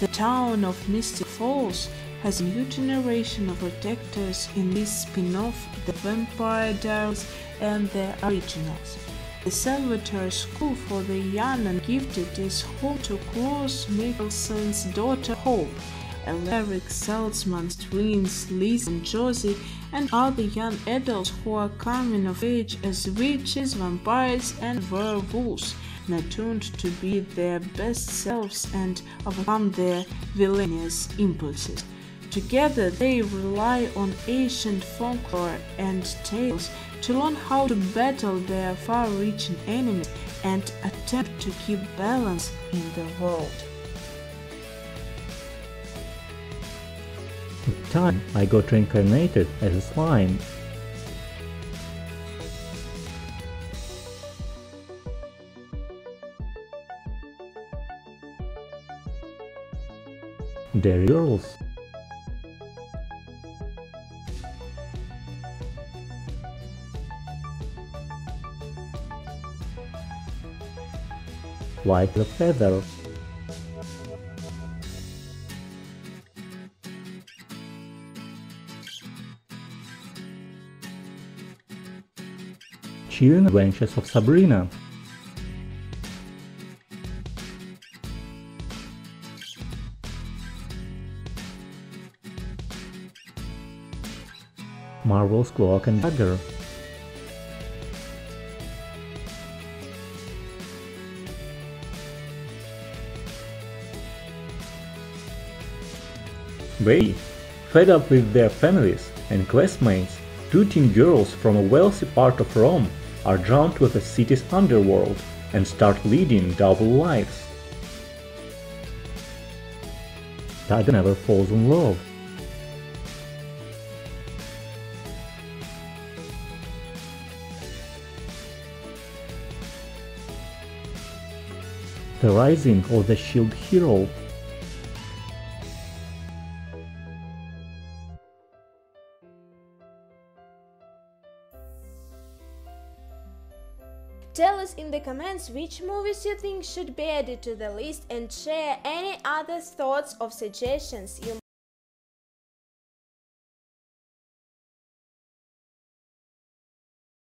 The town of Mystic Falls has a new generation of protectors in this spin-off The Vampire Diaries and the originals. The Salvatore School for the Young and Gifted is home to Klaus Mikaelson's daughter Hope, Alaric Saltzman's twins Liz and Josie, and other young adults who are coming of age as witches, vampires, and werewolves, attuned to be their best selves and overcome their villainous impulses. Together, they rely on ancient folklore and tales to learn how to battle their far-reaching enemies and attempt to keep balance in the world. Time, I got reincarnated as a slime. Derry Girls. Like the feather. Chilling Adventures of Sabrina. Marvel's Cloak and Dagger. They, fed up with their families and classmates, two teen girls from a wealthy part of Rome are drawn to the city's underworld and start leading double lives. Tada never falls in love. The Rising of the Shield Hero Tell us in the comments which movies you think should be added to the list and share any other thoughts or suggestions you